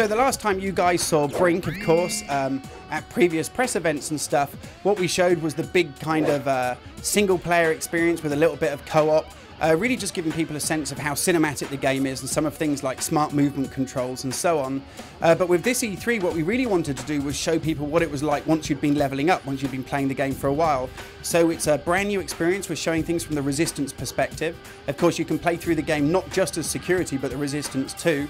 So the last time you guys saw Brink, of course, um, at previous press events and stuff, what we showed was the big kind of uh, single player experience with a little bit of co-op. Uh, really just giving people a sense of how cinematic the game is and some of things like smart movement controls and so on. Uh, but with this E3, what we really wanted to do was show people what it was like once you'd been leveling up, once you'd been playing the game for a while. So it's a brand new experience. We're showing things from the Resistance perspective. Of course, you can play through the game not just as security, but the Resistance too.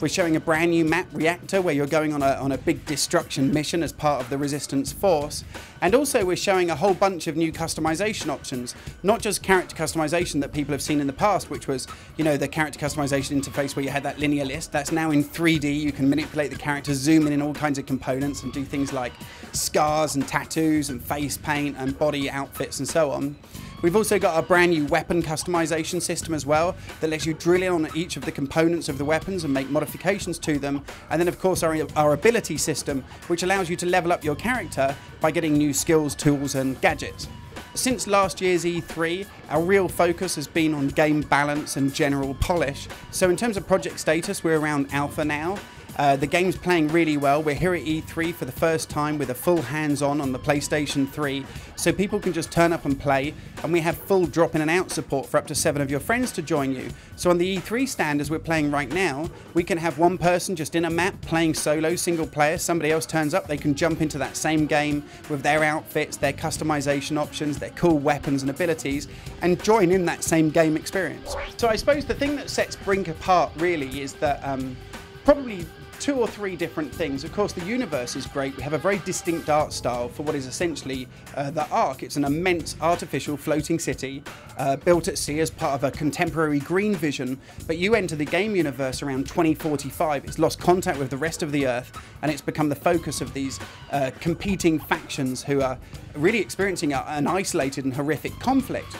We're showing a brand new map, Reactor, where you're going on a, on a big destruction mission as part of the Resistance force. And also, we're showing a whole bunch of new customization options, not just character customization that people have seen in the past, which was, you know, the character customization interface where you had that linear list. That's now in 3D. You can manipulate the character, zoom in in all kinds of components, and do things like scars and tattoos and face paint and body outfits and so on. We've also got a brand new weapon customization system as well that lets you drill in on each of the components of the weapons and make modifications to them. And then, of course, our, our ability system, which allows you to level up your character by getting new skills, tools, and gadgets. Since last year's E3, our real focus has been on game balance and general polish. So, in terms of project status, we're around alpha now. Uh, the game's playing really well. We're here at E3 for the first time with a full hands-on on the PlayStation 3, so people can just turn up and play. And we have full drop in and out support for up to seven of your friends to join you. So on the E3 stand, as we're playing right now, we can have one person just in a map playing solo, single player. Somebody else turns up, they can jump into that same game with their outfits, their customization options, their cool weapons and abilities, and join in that same game experience. So I suppose the thing that sets Brink apart really is that um, probably two or three different things. Of course, the universe is great. We have a very distinct art style for what is essentially uh, the Ark. It's an immense artificial floating city uh, built at sea as part of a contemporary green vision. But you enter the game universe around 2045. It's lost contact with the rest of the Earth, and it's become the focus of these uh, competing factions who are really experiencing an isolated and horrific conflict.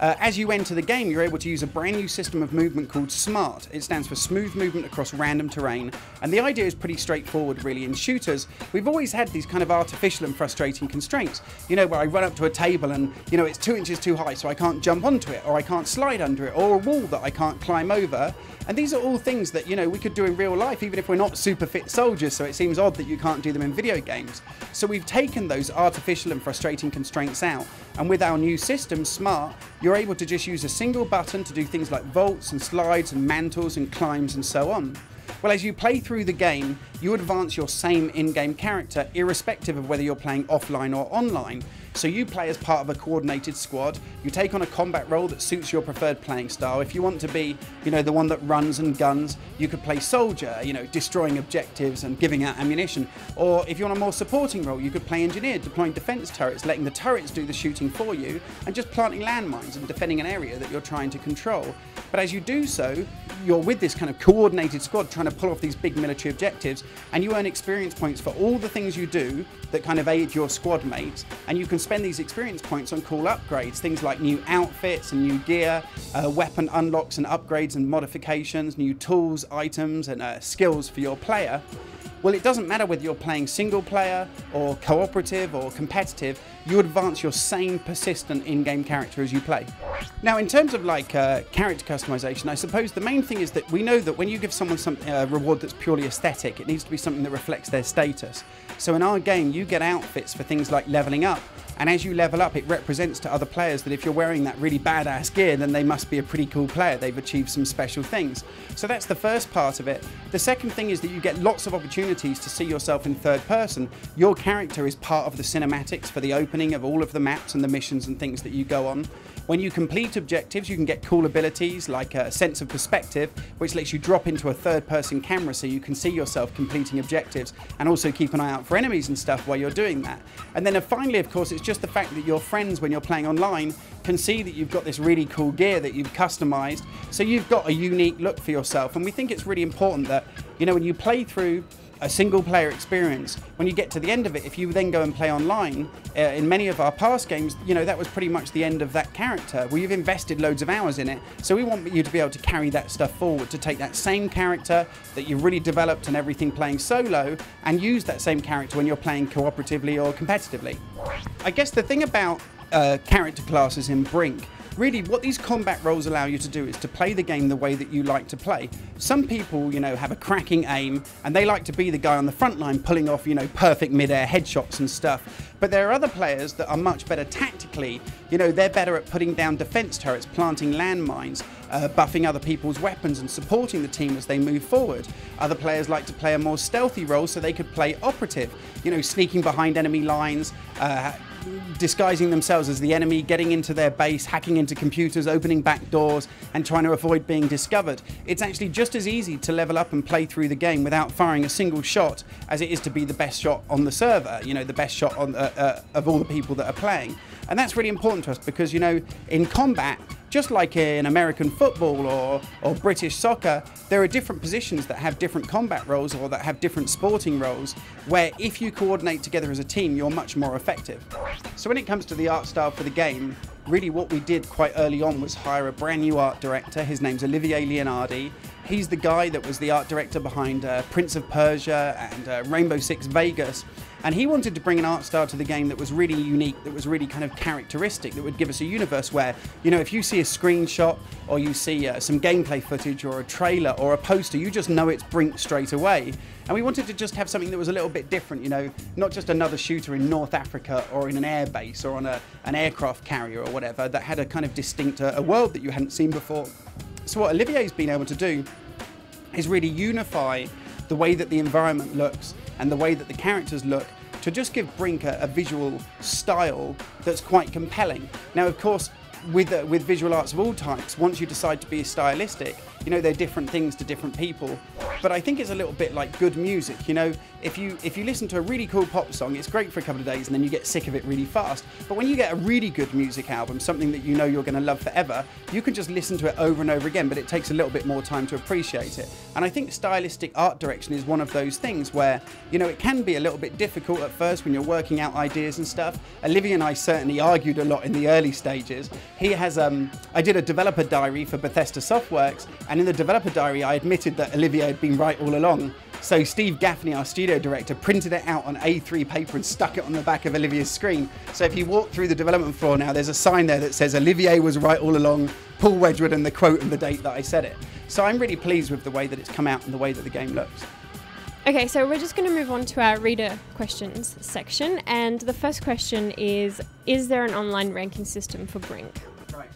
Uh, as you enter the game, you're able to use a brand new system of movement called SMART. It stands for Smooth Movement Across Random Terrain. And the idea is pretty straightforward, really. In shooters, we've always had these kind of artificial and frustrating constraints. You know, where I run up to a table and, you know, it's two inches too high, so I can't jump onto it, or I can't slide under it, or a wall that I can't climb over. And these are all things that, you know, we could do in real life, even if we're not super fit soldiers, so it seems odd that you can't do them in video games. So we've taken those artificial and frustrating constraints out, and with our new system, Smart, you're able to just use a single button to do things like vaults and slides and mantles and climbs and so on. Well, as you play through the game, you advance your same in-game character irrespective of whether you're playing offline or online. So you play as part of a coordinated squad. You take on a combat role that suits your preferred playing style. If you want to be, you know, the one that runs and guns, you could play soldier, you know, destroying objectives and giving out ammunition. Or if you want a more supporting role, you could play engineer, deploying defense turrets, letting the turrets do the shooting for you, and just planting landmines and defending an area that you're trying to control. But as you do so, you're with this kind of coordinated squad trying to pull off these big military objectives, and you earn experience points for all the things you do that kind of aid your squad mates, and you can spend these experience points on cool upgrades, things like new outfits and new gear, uh, weapon unlocks and upgrades and modifications, new tools, items, and uh, skills for your player. Well, it doesn't matter whether you're playing single player or cooperative or competitive, you advance your same persistent in-game character as you play. Now, in terms of like uh, character customization, I suppose the main thing is that we know that when you give someone some uh, reward that's purely aesthetic, it needs to be something that reflects their status. So in our game, you get outfits for things like leveling up, and as you level up, it represents to other players that if you're wearing that really badass gear, then they must be a pretty cool player. They've achieved some special things. So that's the first part of it. The second thing is that you get lots of opportunities to see yourself in third person. Your character is part of the cinematics for the opening of all of the maps and the missions and things that you go on. When you complete objectives, you can get cool abilities like a sense of perspective, which lets you drop into a third person camera so you can see yourself completing objectives and also keep an eye out for enemies and stuff while you're doing that. And then uh, finally, of course, it's just the fact that your friends, when you're playing online, can see that you've got this really cool gear that you've customized. So you've got a unique look for yourself. And we think it's really important that, you know, when you play through a single player experience. When you get to the end of it, if you then go and play online, uh, in many of our past games, you know, that was pretty much the end of that character. You've invested loads of hours in it. So we want you to be able to carry that stuff forward, to take that same character that you've really developed and everything playing solo and use that same character when you're playing cooperatively or competitively. I guess the thing about uh, character classes in Brink really what these combat roles allow you to do is to play the game the way that you like to play. Some people, you know, have a cracking aim and they like to be the guy on the front line pulling off, you know, perfect mid-air headshots and stuff. But there are other players that are much better tactically. You know, they're better at putting down defense turrets, planting landmines, uh, buffing other people's weapons and supporting the team as they move forward. Other players like to play a more stealthy role so they could play operative, you know, sneaking behind enemy lines, uh, disguising themselves as the enemy, getting into their base, hacking into computers, opening back doors, and trying to avoid being discovered. It's actually just as easy to level up and play through the game without firing a single shot as it is to be the best shot on the server, you know, the best shot on, uh, uh, of all the people that are playing. And that's really important to us because, you know, in combat, just like in American football or, or British soccer, there are different positions that have different combat roles or that have different sporting roles, where if you coordinate together as a team, you're much more effective. So when it comes to the art style for the game, really what we did quite early on was hire a brand new art director. His name's Olivier Leonardi. He's the guy that was the art director behind uh, Prince of Persia and uh, Rainbow Six Vegas. And he wanted to bring an art style to the game that was really unique, that was really kind of characteristic, that would give us a universe where, you know, if you see a screenshot or you see uh, some gameplay footage or a trailer or a poster, you just know it's Brink straight away. And we wanted to just have something that was a little bit different, you know, not just another shooter in North Africa or in an airbase or on a, an aircraft carrier or whatever, that had a kind of distinct, uh, a world that you hadn't seen before. So what Olivier's been able to do is really unify the way that the environment looks and the way that the characters look to just give Brink a, a visual style that's quite compelling. Now, of course, with uh, with visual arts of all types, once you decide to be stylistic, you know they're different things to different people. But I think it's a little bit like good music. You know, if you if you listen to a really cool pop song, it's great for a couple of days and then you get sick of it really fast. But when you get a really good music album, something that you know you're going to love forever, you can just listen to it over and over again. But it takes a little bit more time to appreciate it. And I think stylistic art direction is one of those things where you know it can be a little bit difficult at first when you're working out ideas and stuff. Olivier and I certainly argued a lot in the early stages. He has um, I did a developer diary for Bethesda Softworks. And in the developer diary, I admitted that Olivier had been right all along. So Steve Gaffney, our studio director, printed it out on A3 paper and stuck it on the back of Olivier's screen. So if you walk through the development floor now, there's a sign there that says Olivier was right all along, Paul Wedgwood, and the quote and the date that I said it. So I'm really pleased with the way that it's come out and the way that the game looks. Okay, so we're just going to move on to our reader questions section. And the first question is Is there an online ranking system for Brink? Right.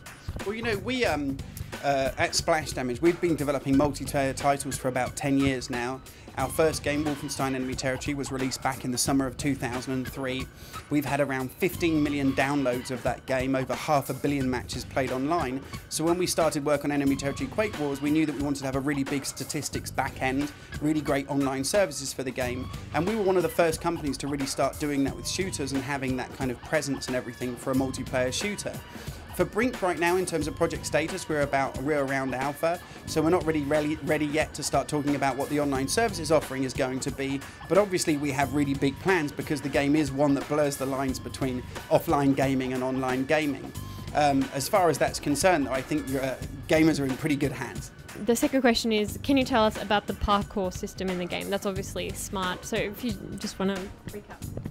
Well, you know, we um, uh, at Splash Damage, we've been developing multiplayer titles for about 10 years now. Our first game, Wolfenstein Enemy Territory, was released back in the summer of 2003. We've had around 15 million downloads of that game, over half a billion matches played online. So when we started work on Enemy Territory Quake Wars, we knew that we wanted to have a really big statistics back end, really great online services for the game. And we were one of the first companies to really start doing that with shooters and having that kind of presence and everything for a multiplayer shooter. For Brink right now, in terms of project status, we're about we're around alpha, so we're not really ready, ready yet to start talking about what the online services offering is going to be. But obviously, we have really big plans because the game is one that blurs the lines between offline gaming and online gaming. Um, as far as that's concerned, though, I think uh, gamers are in pretty good hands. The second question is Can you tell us about the parkour system in the game? That's obviously smart. So if you just want to recap.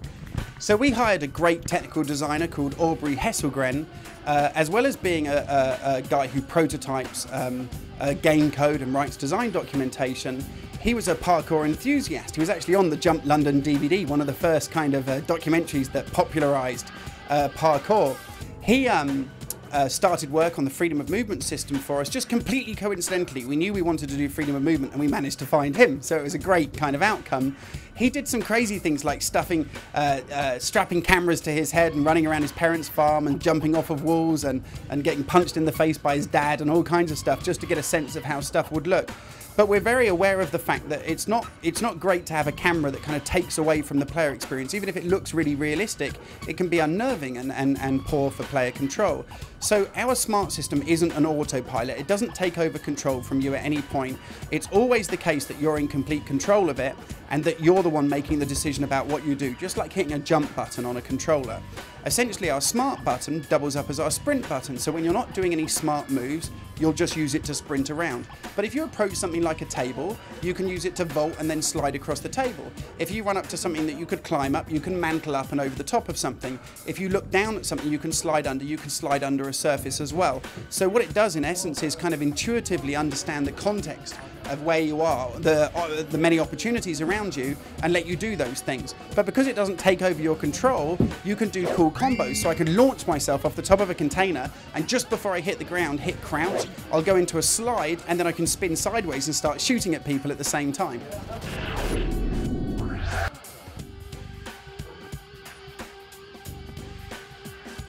So we hired a great technical designer called Aubrey Hesselgren, uh, as well as being a, a, a guy who prototypes um, game code and writes design documentation. He was a parkour enthusiast. He was actually on the Jump London DVD, one of the first kind of uh, documentaries that popularized uh, parkour. He um, uh, started work on the freedom of movement system for us just completely coincidentally. We knew we wanted to do freedom of movement and we managed to find him. So it was a great kind of outcome. He did some crazy things like stuffing, uh, uh, strapping cameras to his head and running around his parents' farm and jumping off of walls and, and getting punched in the face by his dad and all kinds of stuff just to get a sense of how stuff would look but we're very aware of the fact that it's not it's not great to have a camera that kind of takes away from the player experience even if it looks really realistic it can be unnerving and, and, and poor for player control so our smart system isn't an autopilot it doesn't take over control from you at any point it's always the case that you're in complete control of it and that you're the one making the decision about what you do just like hitting a jump button on a controller essentially our smart button doubles up as our sprint button so when you're not doing any smart moves you'll just use it to sprint around. But if you approach something like a table, you can use it to vault and then slide across the table. If you run up to something that you could climb up, you can mantle up and over the top of something. If you look down at something you can slide under, you can slide under a surface as well. So what it does in essence is kind of intuitively understand the context of where you are, the, uh, the many opportunities around you, and let you do those things. But because it doesn't take over your control, you can do cool combos. So I can launch myself off the top of a container, and just before I hit the ground, hit crouch, I'll go into a slide, and then I can spin sideways and start shooting at people at the same time.